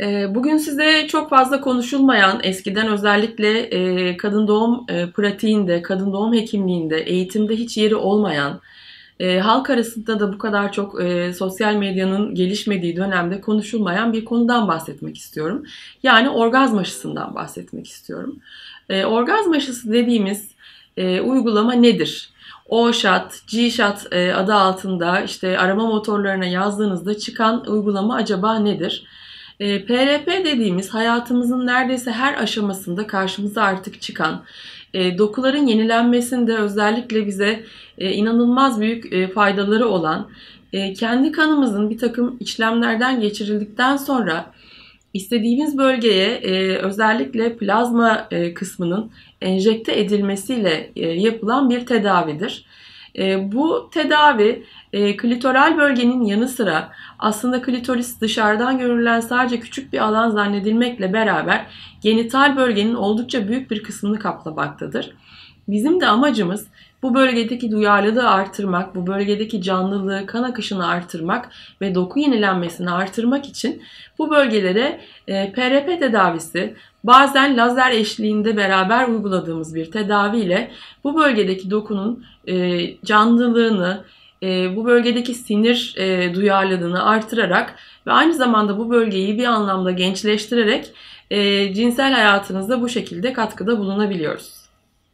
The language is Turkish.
Ee, bugün size çok fazla konuşulmayan, eskiden özellikle e, kadın doğum e, pratiğinde, kadın doğum hekimliğinde, eğitimde hiç yeri olmayan, e, halk arasında da bu kadar çok sosyal medyanın gelişmediği dönemde konuşulmayan bir konudan bahsetmek istiyorum. Yani orgazm aşısından bahsetmek istiyorum. Orgazm aşısı dediğimiz uygulama nedir? O-Shot, G-Shot adı altında işte arama motorlarına yazdığınızda çıkan uygulama acaba nedir? E, ee, PRP dediğimiz hayatımızın neredeyse her aşamasında karşımıza artık çıkan e, dokuların yenilenmesinde özellikle bize e, inanılmaz büyük e, faydaları olan e, kendi kanımızın bir takım işlemlerden geçirildikten sonra istediğimiz bölgeye e, özellikle plazma e, kısmının enjekte edilmesiyle e, yapılan bir tedavidir. E, bu tedavi e, klitoral bölgenin yanı sıra aslında klitoris dışarıdan görülen sadece küçük bir alan zannedilmekle beraber genital bölgenin oldukça büyük bir kısmını kaplamaktadır. Bizim de amacımız bu bölgedeki duyarlılığı artırmak, bu bölgedeki canlılığı, kan akışını artırmak ve doku yenilenmesini artırmak için bu bölgelere e, PRP tedavisi, bazen lazer eşliğinde beraber uyguladığımız bir tedaviyle bu bölgedeki dokunun e, canlılığını, e, bu bölgedeki sinir e, duyarlılığını artırarak ve aynı zamanda bu bölgeyi bir anlamda gençleştirerek e, cinsel hayatınızda bu şekilde katkıda bulunabiliyoruz.